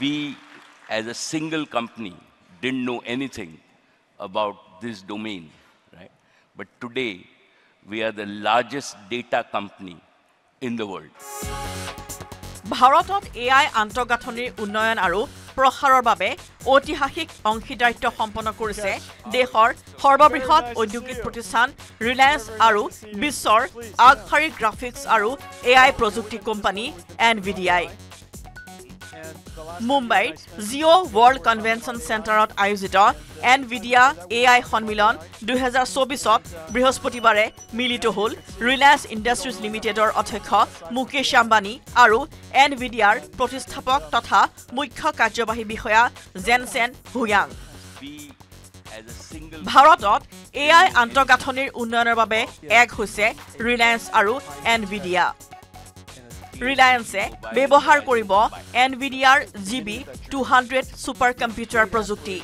we as a single company didn't know anything about this domain, right? But today, we are the largest data company in the world. ভাৰতত A I আন্তঃগাঁথনিৰ উন্নয়ন আৰু প্ৰসাৰৰ বাবে ঐতিহাসিক অংশীদাৰিত্ব সম্পন্ন কৰিছে দেশৰ সৰ্ববৃহৎ ঔদ্যোগিক প্ৰতিষ্ঠান ৰিলায়েন্স আৰু বিশ্বৰ আগশাৰীৰ গ্ৰাফিক্স আৰু এ আই প্ৰযুক্তি কোম্পানী এন ভি ডি আই মুম্বাইৰ জিঅ' ৱৰ্ল্ড কনভেনশ্যন চেণ্টাৰত আয়োজিত এন ভিডিয়া এ আই সন্মিলন দুহেজাৰ চৌবিছত বৃহস্পতিবাৰে মিলিত হ'ল ৰিলায়েন্স ইণ্ডাষ্ট্ৰিজ লিমিটেডৰ অধ্যক্ষ মুকেশ আম্বানী আৰু এন ভিডিয়াৰ প্ৰতিষ্ঠাপক তথা মুখ্য কাৰ্যবাহী বিষয়া জেনছেন হুয়াং। ভাৰতত এ আই আন্তঃগাঁথনিৰ উন্নয়নৰ বাবে এক হৈছে ৰিলায়েন্স আৰু এন ভিডিয়া ৰিলায়েন্সে ব্যৱহাৰ কৰিব N V G B two hundred super computer প্ৰযুক্তি।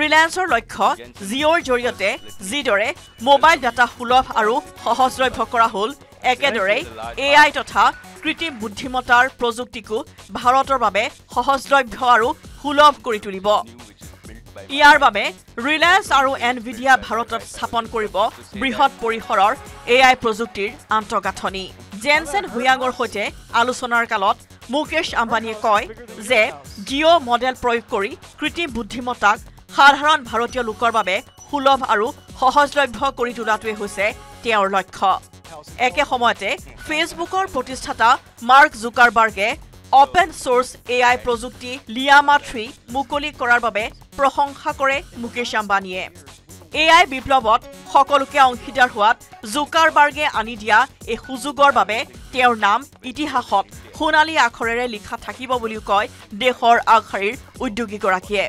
ৰিলায়েন্সৰ লক্ষ্য জিঅ'ৰ জৰিয়তে যিদৰে মোবাইল ডাটা সুলভ আৰু সহজলভ্য কৰা হ'ল একেদৰে এ আই তথা কৃত্ৰিম বুদ্ধিমত্তাৰ প্ৰযুক্তিকো ভাৰতৰ বাবে সহজলভ্য আৰু সুলভ কৰি তুলিব। ইয়াৰ বাবে ৰিলায়েন্স আৰু এন ভিডিয়া ভাৰতত স্থাপন কৰিব বৃহৎ পৰিসৰৰ এ আই প্ৰযুক্তিৰ আন্তঃগাঁথনি। জেনছেন হুয়াঙৰ সৈতে আলোচনাৰ কালত মুকেশ আম্বানীয়ে কয় যে জিঅ' মডেল প্ৰয়োগ কৰি কৃত্ৰিম বুদ্ধিমত্তাক সাধাৰণ ভাৰতীয় লোকৰ বাবে সুলভ আৰু সহজলভ্য কৰি তোলাটোৱে হৈছে তেওঁৰ লক্ষ্য। একে সময়তে ফেচবুকৰ প্ৰতিষ্ঠাতা মাৰ্ক জুকাৰবাৰ্গে অপেন চ'ৰ্চ এ আই প্ৰযুক্তি লিয়ামা থ্ৰী মুকলি কৰাৰ বাবে প্ৰশংসা কৰে মুকেশ আম্বানীয়ে। এ আই বিপ্লৱত সকলোকে অংশীদাৰ হোৱাত জুকাৰবাৰ্গে আনি দিয়া এই সুযোগৰ বাবে তেওঁৰ নাম ইতিহাসত সোণালী আখৰেৰে লিখা থাকিব বুলিও কয় দেশৰ আগশাৰীৰ উদ্যোগীগৰাকীয়ে।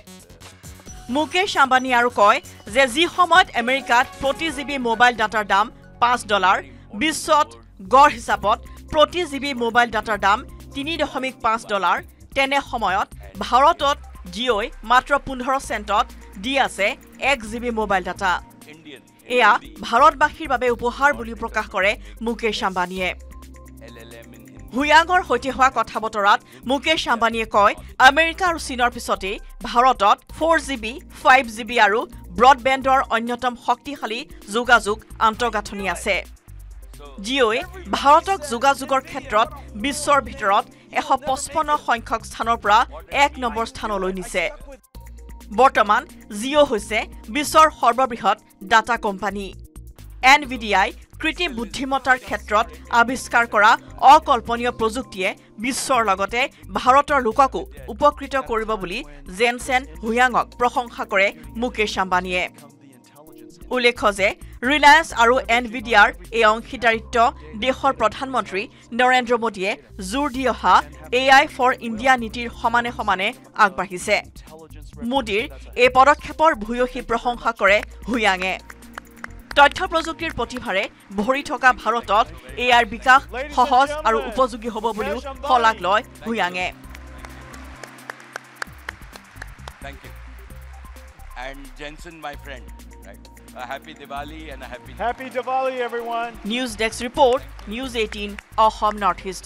মুকেশ আম্বানী আৰু কয় যে যি সময়ত আমেৰিকাত প্ৰতি জিবি মোবাইল ডাটাৰ দাম পাঁচ ডলাৰ বিশ্বত গড় হিচাপত প্ৰতি জিবি মোবাইল ডাটাৰ দাম তিনি দশমিক পাঁচ ডলাৰ তেনে সময়ত ভাৰতত জিঅ'ই মাত্ৰ পোন্ধৰ চেণ্টত দি আছে এক জিবি মোবাইল ডাটা। এয়া ভাৰতবাসীৰ বাবে উপহাৰ বুলি প্ৰকাশ কৰে মুকেশ আম্বানীয়ে. হুয়াঙৰ সৈতে হোৱা কথা বতৰাত মুকেশ আম্বানীয়ে কয় আমেৰিকা আৰু চীনৰ পিছতেই ভাৰতত four G B five G B আৰু ব্ৰডবেণ্ডৰ অন্যতম শক্তিশালী যোগাযোগ আন্তঃগাঁথনি আছে জিঅ'ই ভাৰতক যোগাযোগৰ ক্ষেত্ৰত বিশ্বৰ ভিতৰত এশ পঁচপন্ন সংখ্যক স্থানৰ পৰা এক নম্বৰ স্থানলৈ নিছে বৰ্তমান জিঅ' হৈছে বিশ্বৰ সৰ্ববৃহৎ data company N V D আই কৃত্ৰিম বুদ্ধিমত্তাৰ ক্ষেত্ৰত আৱিষ্কাৰ কৰা অকল্পনীয় প্ৰযুক্তিয়ে বিশ্বৰ লগতে ভাৰতৰ লোককো উপকৃত কৰিব বুলি জেনছেন হুয়াঙক প্ৰশংসা কৰে মুকেশ আম্বানীয়ে। উল্লেখ্য যে ৰিলায়েন্স আৰু এন ভি ডি আৰ এই অংশীদাৰিত্ব দেশৰ প্ৰধানমন্ত্ৰী নৰেন্দ্ৰ মোদীয়ে জোৰ দি অহা এ আই ফৰ ইণ্ডিয়া নীতিৰ সমানে সমানে আগবাঢ়িছে। মোদীৰ এই পদক্ষেপৰ ভূয়সী প্ৰশংসা কৰে হুয়াঙে। তথ্য প্ৰযুক্তিৰ প্ৰতিভাৰে ভৰি থকা ভাৰতত এ আইৰ বিকাশ সহজ আৰু উপযোগী হ'ব বুলিও শলাগ লয় হুয়াঙে. News desk report news eighteen Assam north east